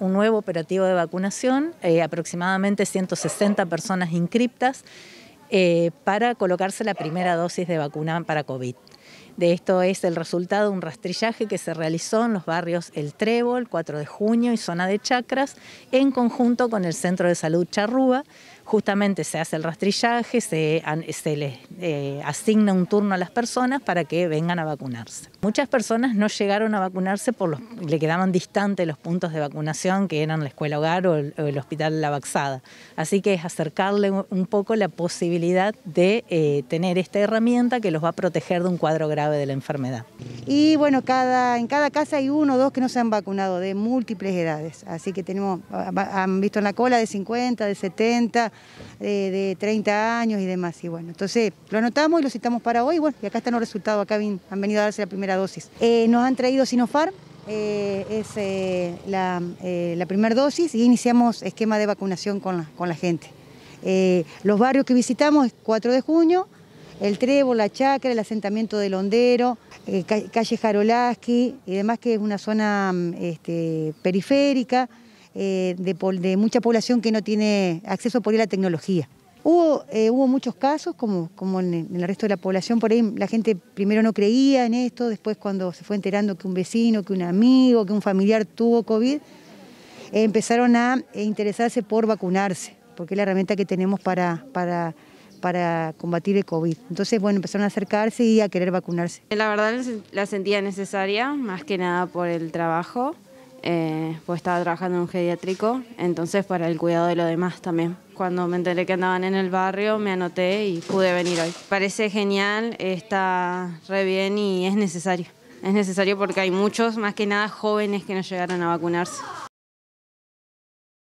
Un nuevo operativo de vacunación, eh, aproximadamente 160 personas inscriptas eh, para colocarse la primera dosis de vacuna para COVID. De esto es el resultado de un rastrillaje que se realizó en los barrios El Trébol, 4 de junio y zona de Chacras, en conjunto con el Centro de Salud Charrúa, justamente se hace el rastrillaje, se, les eh, asigna un turno a las personas para que vengan a vacunarse. Muchas personas no llegaron a vacunarse por los, le quedaban distantes los puntos de vacunación que eran la escuela hogar o el, hospital La Baxada. Así que es acercarle un poco la posibilidad de eh, tener esta herramienta que los va a proteger de un cuadro grave de la enfermedad. Y bueno, cada, en cada casa hay uno o dos que no se han vacunado de múltiples edades. Así que tenemos, han visto en la cola de 50, de 70 de, 30 años y demás. Y bueno, entonces lo anotamos y lo citamos para hoy. Bueno, y acá están los resultados, acá han venido a darse la primera dosis. Eh, nos han traído Sinopharm, eh, es eh, la, primera dosis y iniciamos esquema de vacunación con la, gente. los barrios que visitamos es 4 de junio, el Trevo, la Chacra, el asentamiento del Hondero, calle Jarolaski y demás que es una zona este, periférica. Eh, de, mucha población que no tiene acceso por ahí a la tecnología. Hubo, eh, hubo muchos casos, como, en, el resto de la población, por ahí la gente primero no creía en esto, después cuando se fue enterando que un vecino, que un amigo, que un familiar tuvo COVID, empezaron a interesarse por vacunarse, porque es la herramienta que tenemos para, para combatir el COVID. Entonces, bueno, empezaron a acercarse y a querer vacunarse. La verdad la sentía necesaria, más que nada por el trabajo eh, pues estaba trabajando en un geriátrico, entonces para el cuidado de lo demás también. Cuando me enteré que andaban en el barrio, me anoté y pude venir hoy. Parece genial, está re bien y es necesario. Es necesario porque hay muchos, más que nada jóvenes, que no llegaron a vacunarse.